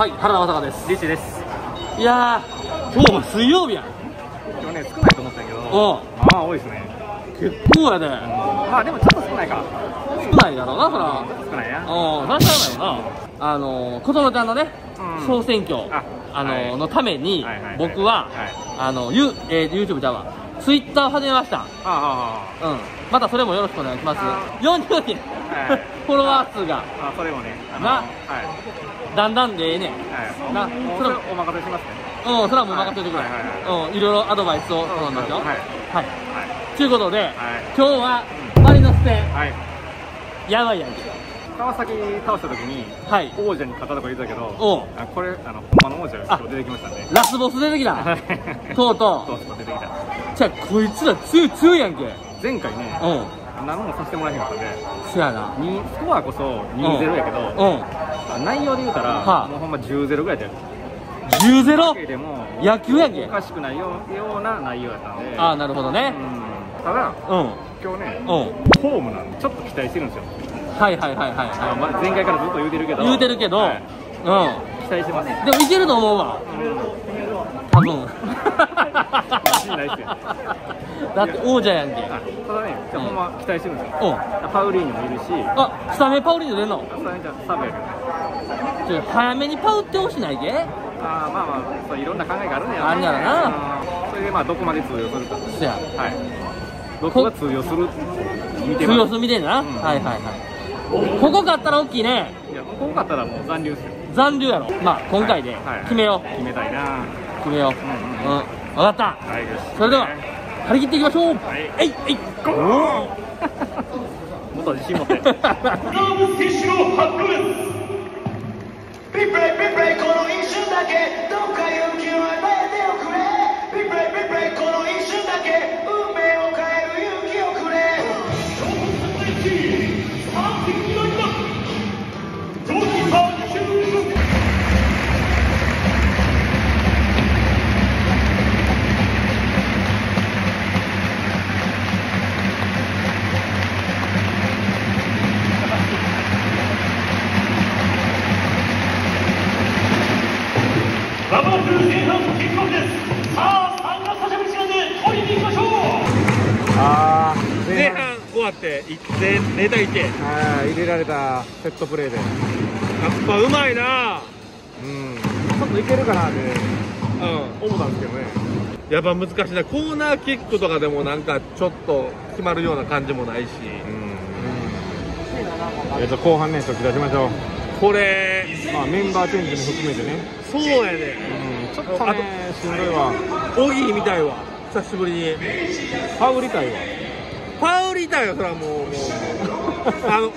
はい原田正です。リッチです。いやー今日も水曜日や。今日ね少ないと思ったけど。まあ多いですね。結構やで。まあでもちょっと少ないか。少ないだろうなそら。少ないやうんそらないよな。あの琴乃ちゃんのね、うん。総選挙ああの、はい。のために、はいはいはい僕は、はい。あのゆ、えー、YouTube ちゃうわ。Twitter を始めました。ああうん。またそれもよろしくお願いします。あ40人、はいフォロワー数が。ああそれもねな。はい。だんだんでええねん。はい。なそれお任せしますね。うんそれはもう任せてくれ、はい。はい。うんいろいろアドバイスを頼んだよはい。はい。はい。ということで、はい。今日はマリノス戦。はい。やばいやんけ。川崎倒した時にはい。王者に勝ったとか言ってたけどあこれあのほんまの王者が出てきましたんで。ラスボス出てきた。はい。とうとそうそう出てきた。うじゃあこいつら強い強いやんけ。前回ねうん何もさせてもらえへんかったんで。そやな。にスコアこそ2-0やけどうん。内容で言うたら、はあ。もうほんま10-0ぐらいで10ゼロでも野球やんけ。おかしくないようような内容やったんで。ああなるほどね。うん。ただうん。今日ねうん。ホームなんでちょっと期待してるんですよ、はいはいはいはいあはまあ前回からずっと言うてるけど。い言うてるけど、はい。うん。期待してますでもいけると思うわ。多分。自信ないっすよ。だって王者やんけじゃあほんま期待してるんですよ。うん。パウリーニもいるし。あスタメンパウリーノ出んの？それじゃあサブやけどちょ早めにパウってほしないけあーまあまあそういろんな考えがあるんやあんやろな。うんそれでまあどこまで通用するかそや。はい。どこが通用する見て通用ます。するみてえな、うん。はいはいはい。ここ勝ったら大きいね。いやここ勝ったらもう残留ですよ。残留やろ。まあ今回ではい。はい。決めよう、決めたいな。決めよう。うんうん、分かった。はいそれでは張り切っていきましょう。はい。えいえい。ゴー。もっと自信持って。ティッシュを発掘ピッって0対1やっあ入れられたセットプレーで。ぱうまいな。うん。ちょっといけるかなってうん。思ったんですけどね。やっぱ難しいな。コーナーキックとかでもなんかちょっと決まるような感じもないし、えっと後半ねちょっと出しましょう。これまあメンバーチェンジも含めてね。そうやねちょっとねしんどいわ。オギーみたいわ。久しぶりに。パウリたいわパウリーたいよそれはもうもう。あの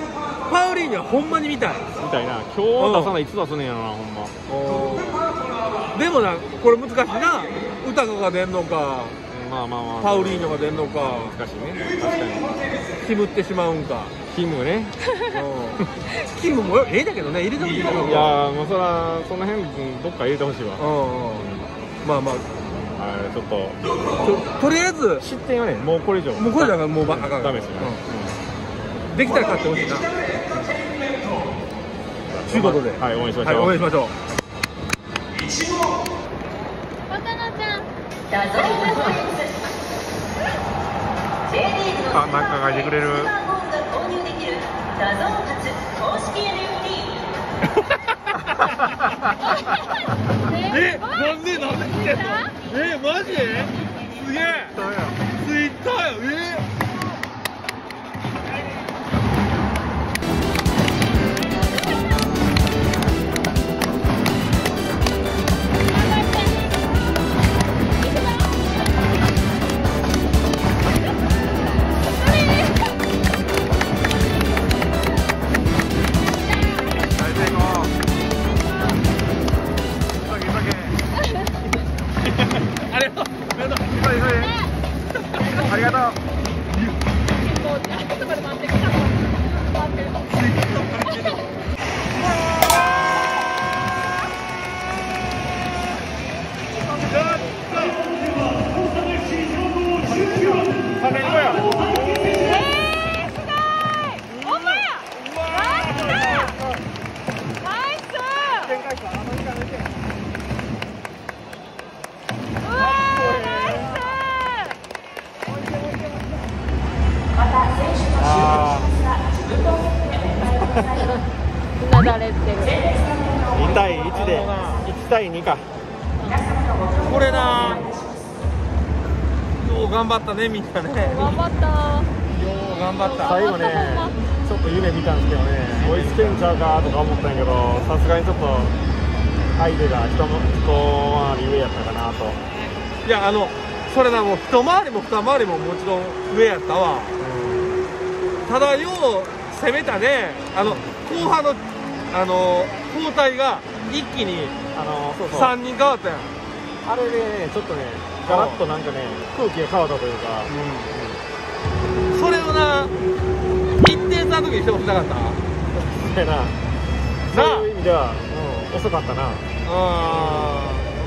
パウリーにはほんまに見たい。みたいな。今日出さないいつ出すねんやろなほんま。でもなこれ難しいな。歌子が出んのか。まあまあまあ。パウリーニョが出んのか。難しいね。確かに。キムってしまうんか。キムね。キムもええだけどね入れてほしいいやーもうそらその辺うんどっか入れてほしいわ。うんうん。まあまあはいちょっと。ととりあえず失点はね？もうこれ以上。もうこれだからもうばあかんダメですよねできたら勝ってほしいな。ということで。はい応援しましはいょう応援しましょう。若菜ちゃん。あなんか書いてくれる。えなんでなんで来てんの？えマジ？すげえ。ツイッターやえ？うなだれてる。2対1で1対2か。これなよう頑張ったねみんなね。頑張った。よう頑張った。最後ねちょっと夢見たんですけどね。追いつけんちゃうかとか思ったんやけどさすがにちょっと相手が一回り上やったかなと。いやあのそれなもう一回りも二回りももちろん上やったわ、ただよう攻めたね。あの後半のあの交代が一気にあのそうそう。3人変わったやん。あれでねちょっとねガラッとなんかね空気が変わったというか、それをな1点差の時にしてほしなかった？そうやな。そういう意味では、うん、遅かったな。う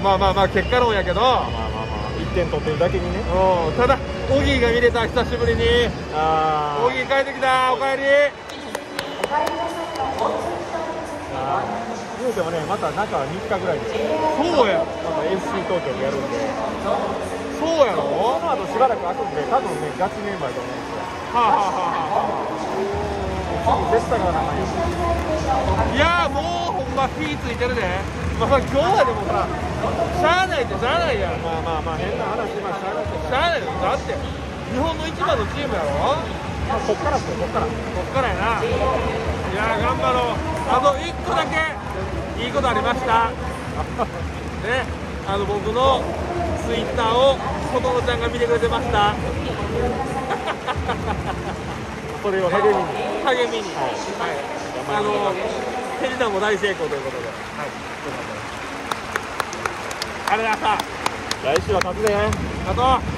ん。まあまあまあ結果論やけど。まあまあまあ1点取ってるだけにね。うん。ただオギーが見れた久しぶりに。あオギー帰ってきたおかえり。あ言うてもねまた中3日ぐらいでそうや。また FC 東京でやるんで。そうやろ？この後しばらく空くんで多分ねガチメンバーだと思うんですよ。はあ、はあはあはあ、いやもうま火ついてるでまあ今日はでもさしゃあないってしゃあないやん。しまあまあまあ変な話まあしゃあないけどゃあないよだって。日本の一番のチームやろ？まあこっからっすよこっから。こっからやな。いや頑張ろう。あと1個だけいいことありました。ね。あの僕のツイッターを琴乃ちゃんが見てくれてました。それを励みに。励みに。はい、あのテリナも大成功ということで。はい。ありがとうございました来週は勝つであと